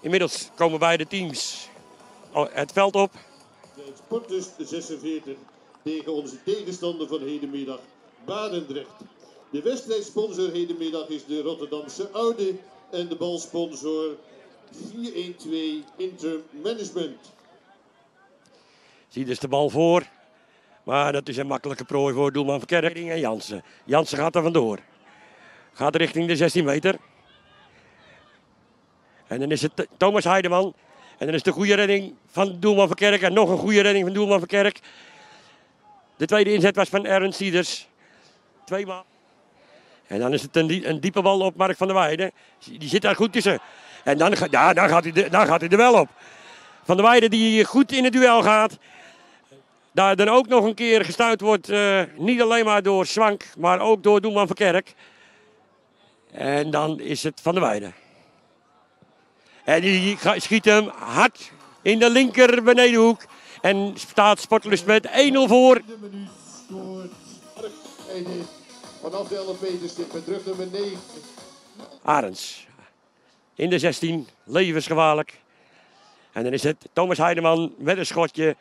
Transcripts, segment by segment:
Inmiddels komen beide teams oh, het veld op. Sportlust 46 tegen onze tegenstander van hedenmiddag, Barendrecht. De wedstrijdsponsor hedenmiddag is de Rotterdamse Oude en de balsponsor 412 Intermanagement. Zie dus de bal voor. Maar dat is een makkelijke prooi voor doelman Verkerk en Jansen. Jansen gaat er vandoor. Gaat richting de 16 meter. En dan is het Thomas Heideman. En dan is de goede redding van doelman Verkerk. En nog een goede redding van doelman Verkerk. De tweede inzet was van Ernst Sieders. Tweemaal. En dan is het een, diepe bal op Mark van der Weijden. Die zit daar goed tussen. En dan, ja, dan, gaat, hij dan gaat hij er wel op. Van der Weijden die goed in het duel gaat. Daar dan ook nog een keer gestuurd wordt. Uh, niet alleen maar door Swank, maar ook door Doelman Verkerk. En dan is het Van der Weijden. En die schiet hem hard in de linker benedenhoek. En staat Sportlust met 1-0 voor. De minuut scoort vanaf de 11 meter stip met terug nummer 9. Arends. In de 16, levensgevaarlijk. En dan is het Thomas Heideman met een schotje.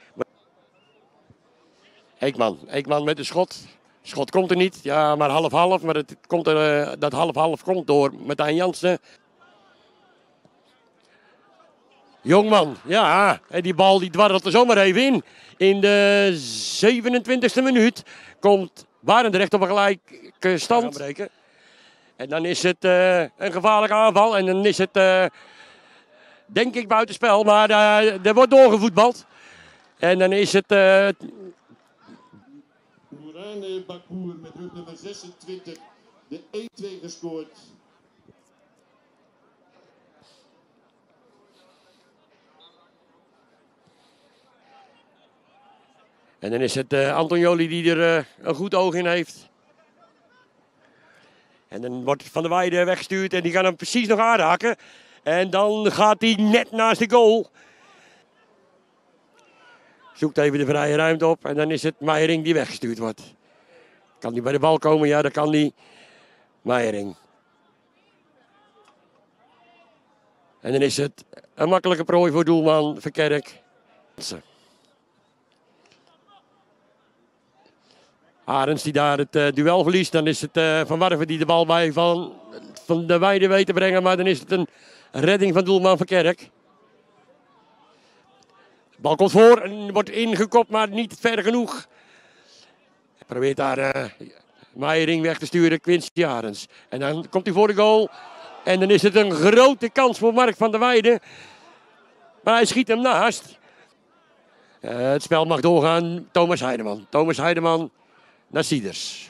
Eekman, Eekman met een schot. Schot komt er niet, ja, maar half-half. Maar het komt er, uh, dat half-half komt door Martijn Jansen. Jongman, ja, en die bal die dwarrelt er zomaar even in. In de 27e minuut komt Barendrecht op een gelijke stand. En dan is het uh, een gevaarlijke aanval. En dan is het, uh, denk ik, buitenspel. Maar uh, er wordt doorgevoetbald. En dan is het... Mourane Bakour met rug nummer 26. De 1-2 gescoord. En dan is het uh, Antonioli die er uh, een goed oog in heeft. En dan wordt Van der Weijden weggestuurd en die gaat hem precies nog aanraken. En dan gaat hij net naast de goal. Zoekt even de vrije ruimte op en dan is het Meijering die weggestuurd wordt. Kan hij bij de bal komen? Ja, dat kan hij. Meijering. En dan is het een makkelijke prooi voor doelman Verkerk. Arends die daar het uh, duel verliest. Dan is het uh, Van Warven die de bal bij Van, van de Weide weet te brengen. Maar dan is het een redding van doelman van Kerk. De bal komt voor en wordt ingekopt, maar niet ver genoeg. Hij probeert daar uh, Meijering weg te sturen, Quincy Arends. En dan komt hij voor de goal. En dan is het een grote kans voor Mark van der Weijden. Maar hij schiet hem naast. het spel mag doorgaan. Thomas Heideman. Thomas Heideman naar Sieders.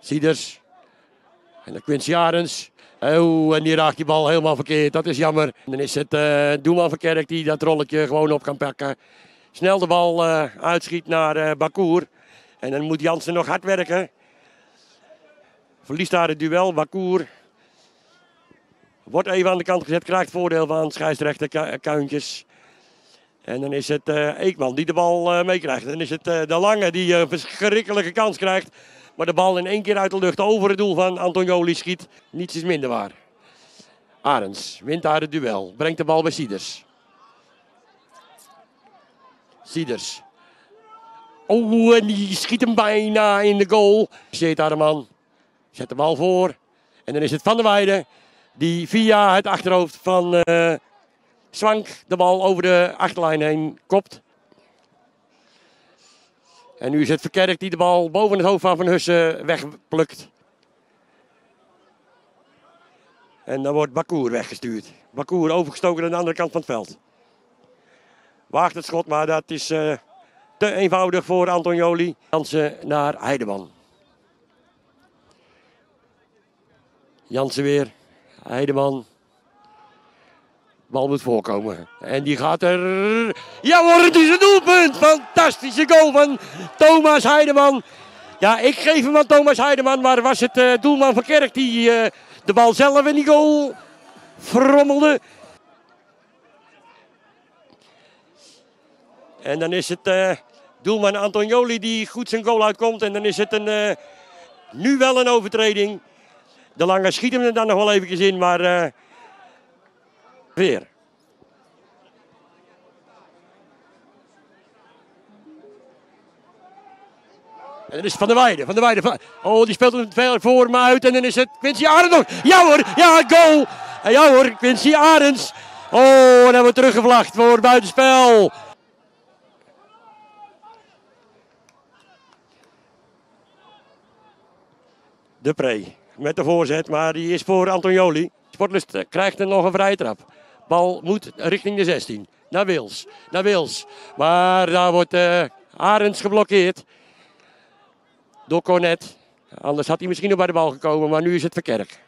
Sieders. En dan Quincy Arends. Oh, en die raakt die bal helemaal verkeerd. Dat is jammer. Dan is het uh, Doelman van Kerk die dat rolletje gewoon op kan pakken. Snel de bal uh, uitschiet naar uh, Bakour. En dan moet Jansen nog hard werken. Verliest daar het duel. Bakour wordt even aan de kant gezet. Krijgt voordeel van scheidsrechter Kuintjes. En dan is het uh, Eekman die de bal uh, meekrijgt. Dan is het uh, de Lange die een verschrikkelijke kans krijgt. Maar de bal in één keer uit de lucht over het doel van Antonioli schiet. Niets is minder waar. Arends wint daar het duel. Brengt de bal bij Sieders. Sieders. Oh, en die schiet hem bijna in de goal. Zet daar de man. Zet de bal voor. En dan is het Van der Weijden. Die via het achterhoofd van Zwank de bal over de achterlijn heen kopt. En nu is het Verkerk die de bal boven het hoofd van Van Hussen wegplukt. En dan wordt Bakour weggestuurd. Bakour overgestoken aan de andere kant van het veld. Waagt het schot, maar dat is uh, te eenvoudig voor Antonioli. Jansen naar Heideman. Jansen weer. Heideman. Bal moet voorkomen. En die gaat er. Ja hoor, het is een doelpunt. Fantastische goal van Thomas Heideman. Ja, ik geef hem aan Thomas Heideman. Maar was het uh, doelman van Kerk die uh, de bal zelf in die goal frommelde. En dan is het uh, doelman Antonioli die goed zijn goal uitkomt. En dan is het een, nu wel een overtreding. De lange schiet hem er dan nog wel eventjes in, maar eh, weer. En dan is Van der Weijden. Van der Weijden. Oh, die speelt hem veel voor hem uit. En dan is het Quincy Arends nog. Ja hoor, ja, goal. En ja hoor, Quincy Arends. Oh, en dan wordt teruggevlacht voor buitenspel. De Pre met de voorzet, maar die is voor Antonioli. Sportlust eh, krijgt er nog een vrije trap. Bal moet richting de 16. Naar Wils. Naar Wils. Maar daar wordt eh Arends geblokkeerd. Door Cornet. Anders had hij misschien nog bij de bal gekomen, maar nu is het Verkerk.